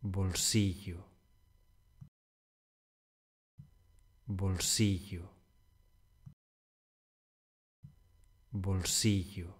bolsillo, bolsillo, bolsillo.